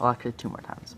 I'll actually, two more times.